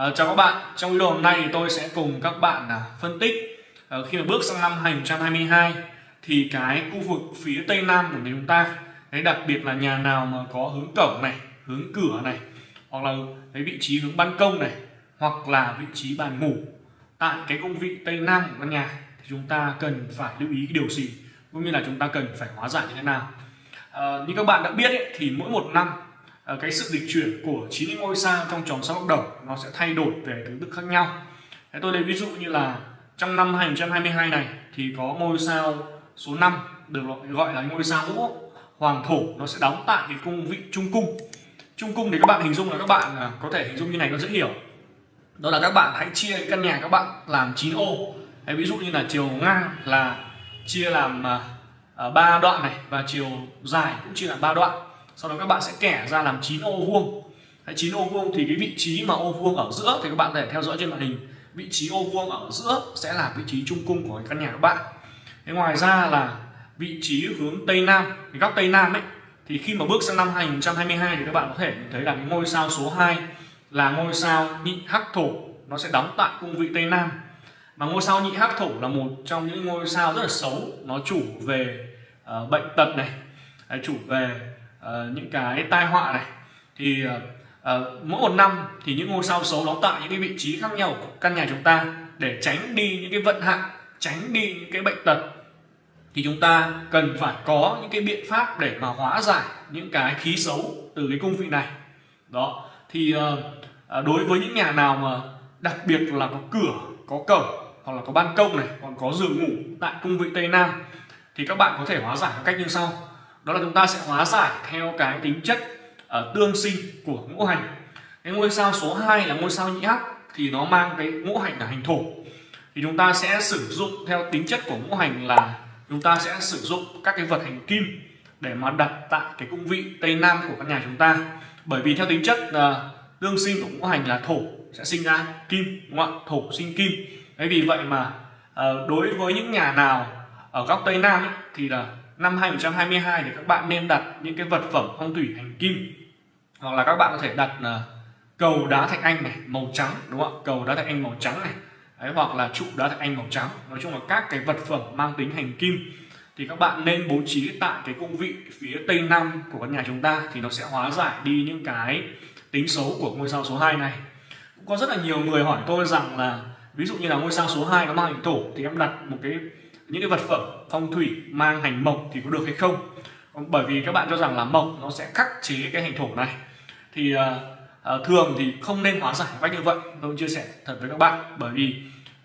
À, chào các bạn, trong video hôm nay thì tôi sẽ cùng các bạn à, phân tích à, khi mà bước sang năm 2022 thì cái khu vực phía tây nam của chúng ta đấy đặc biệt là nhà nào mà có hướng cổng này, hướng cửa này hoặc là cái vị trí hướng ban công này hoặc là vị trí bàn ngủ tại cái công vị tây nam của căn nhà thì chúng ta cần phải lưu ý cái điều gì cũng như là chúng ta cần phải hóa giải như thế nào. À, như các bạn đã biết ấy, thì mỗi một năm Ờ, cái sự dịch chuyển của chín ngôi sao trong tròn sao bắc đầu nó sẽ thay đổi về thứ tự khác nhau. Thế tôi lấy ví dụ như là trong năm 2022 này thì có ngôi sao số 5 được gọi là ngôi sao ngũ hoàng thổ, nó sẽ đóng tại cái cung vị trung cung. Trung cung thì các bạn hình dung là các bạn à, có thể hình dung như này nó dễ hiểu. Đó là các bạn hãy chia căn nhà các bạn làm 9 ô. Hay ví dụ như là chiều ngang là chia làm à, à, ba đoạn này và chiều dài cũng chia làm ba đoạn sau đó các bạn sẽ kẻ ra làm 9 ô vuông. Đấy, 9 ô vuông thì cái vị trí mà ô vuông ở giữa thì các bạn có thể theo dõi trên màn hình. Vị trí ô vuông ở giữa sẽ là vị trí trung cung của căn nhà các bạn. Thế ngoài ra là vị trí hướng tây nam thì góc tây nam ấy thì khi mà bước sang năm 2022 thì các bạn có thể nhìn thấy là cái ngôi sao số 2 là ngôi sao nhị hắc thổ. Nó sẽ đóng tại cung vị tây nam. Mà ngôi sao nhị hắc thổ là một trong những ngôi sao rất là xấu. Nó chủ về uh, bệnh tật này. Chủ về uh, những cái tai họa này. Thì uh, uh, mỗi một năm thì những ngôi sao xấu nó tại những cái vị trí khác nhau của căn nhà chúng ta để tránh đi những cái vận hạn tránh đi những cái bệnh tật thì chúng ta cần phải có những cái biện pháp để mà hóa giải những cái khí xấu từ cái cung vị này. Đó thì uh, đối với những nhà nào mà đặc biệt là có cửa có cổng hoặc là có ban công này còn có giường ngủ tại cung vị tây nam thì các bạn có thể hóa giải một cách như sau đó là chúng ta sẽ hóa giải theo cái tính chất uh, tương sinh của ngũ hành. Cái ngôi sao số 2 là ngôi sao nhị hắc thì nó mang cái ngũ hành là hành thổ thì chúng ta sẽ sử dụng theo tính chất của ngũ hành là chúng ta sẽ sử dụng các cái vật hành kim để mà đặt tại cái cung vị tây nam của căn nhà chúng ta. Bởi vì theo tính chất uh, tương sinh của ngũ hành là thổ sẽ sinh ra kim đúng không ạ? Thổ sinh kim. Đấy vì vậy mà uh, đối với những nhà nào ở góc tây nam ấy, thì là năm 2022 thì các bạn nên đặt những cái vật phẩm phong thủy hành kim. Hoặc là các bạn có thể đặt uh, cầu đá thạch anh này màu trắng đúng không ạ? Cầu đá thạch anh màu trắng này. Đấy, hoặc là trụ đá thạch anh màu trắng. Nói chung là các cái vật phẩm mang tính hành kim thì các bạn nên bố trí tại cái cung vị phía tây nam của căn nhà chúng ta thì nó sẽ hóa giải đi những cái tính xấu của ngôi sao số 2 này. Cũng có rất là nhiều người hỏi tôi rằng là ví dụ như là ngôi sao số 2 nó mang hình thổ thì em đặt một cái những cái vật phẩm phong thủy mang hành mộc thì có được hay không? Bởi vì các bạn cho rằng là mộc nó sẽ khắc chế cái hành thổ này. Thì uh, uh, thường thì không nên hóa giải cách như vậy. Tôi chia sẻ thật với các bạn. Bởi vì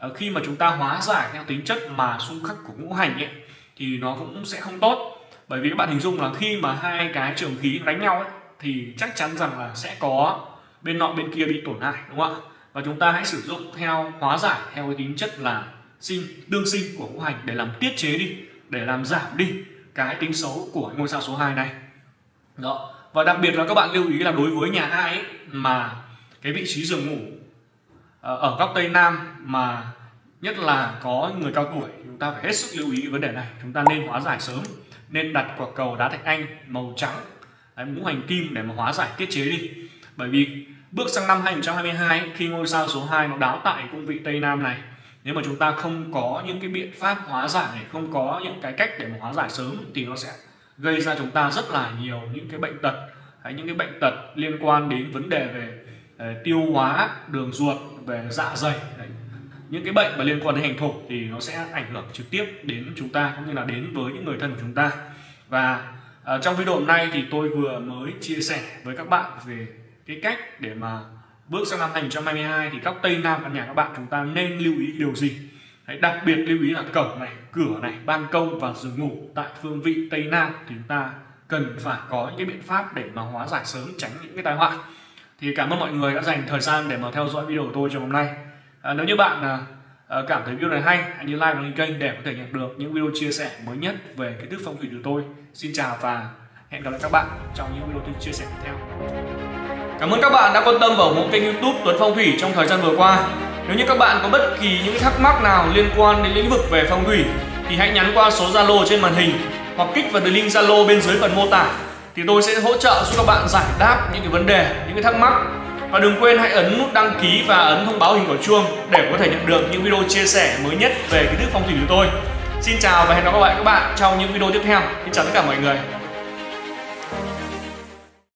uh, khi mà chúng ta hóa giải theo tính chất mà xung khắc của ngũ hành ấy thì nó cũng sẽ không tốt. Bởi vì các bạn hình dung là khi mà hai cái trường khí đánh nhau ấy thì chắc chắn rằng là sẽ có bên nọ bên kia bị tổn hại đúng không ạ? Và chúng ta hãy sử dụng theo hóa giải theo cái tính chất là sinh đương sinh của ngũ hành để làm tiết chế đi để làm giảm đi cái tính xấu của ngôi sao số 2 này. Đó. Và đặc biệt là các bạn lưu ý là đối với nhà ai ấy, mà cái vị trí giường ngủ ờ, ở góc tây nam mà nhất là có người cao tuổi chúng ta phải hết sức lưu ý vấn đề này. Chúng ta nên hóa giải sớm nên đặt quả cầu đá thạch anh màu trắng đấy, ngũ hành kim để mà hóa giải tiết chế đi. Bởi vì bước sang năm 2022 khi ngôi sao số 2 nó đáo tại cung vị tây nam này nếu mà chúng ta không có những cái biện pháp hóa giải không có những cái cách để mà hóa giải sớm thì nó sẽ gây ra chúng ta rất là nhiều những cái bệnh tật hay những cái bệnh tật liên quan đến vấn đề về ờ, tiêu hóa đường ruột về dạ dày Đấy. những cái bệnh mà liên quan đến hành thổ thì nó sẽ ảnh hưởng trực tiếp đến chúng ta cũng như là đến với những người thân của chúng ta và uh, trong video hôm nay thì tôi vừa mới chia sẻ với các bạn về cái cách để mà Bước sang năm 2022 thì góc Tây Nam căn nhà các bạn chúng ta nên lưu ý điều gì? Đấy, đặc biệt lưu ý là cổng này, cửa này, ban công và giường ngủ tại phương vị Tây Nam thì chúng ta cần phải có những cái biện pháp để mà hóa giải sớm tránh những cái tai họa. Thì cảm ơn mọi người đã dành thời gian để mà theo dõi video của tôi trong hôm nay. À, nếu như bạn à, à cảm thấy video này hay, hãy nhớ like và đăng ký kênh để có thể nhận được những video chia sẻ mới nhất về kiến thức phong thủy từ tôi. Xin chào và hẹn gặp lại các bạn trong những video tôi chia sẻ tiếp theo. Cảm ơn các bạn đã quan tâm vào ủng hộ kênh youtube Tuấn Phong Thủy trong thời gian vừa qua. Nếu như các bạn có bất kỳ những thắc mắc nào liên quan đến lĩnh vực về phong thủy Thì hãy nhắn qua số Zalo trên màn hình Hoặc kích vào đường link Zalo bên dưới phần mô tả. Thì tôi sẽ hỗ trợ giúp các bạn giải đáp những cái vấn đề, những cái thắc mắc. Và đừng quên hãy ấn nút đăng ký và ấn thông báo hình quả chuông để có thể nhận được những video chia sẻ mới nhất về kiến thức phong thủy của tôi. Xin chào và hẹn gặp lại các bạn trong những video tiếp theo. Xin chào tất cả mọi người.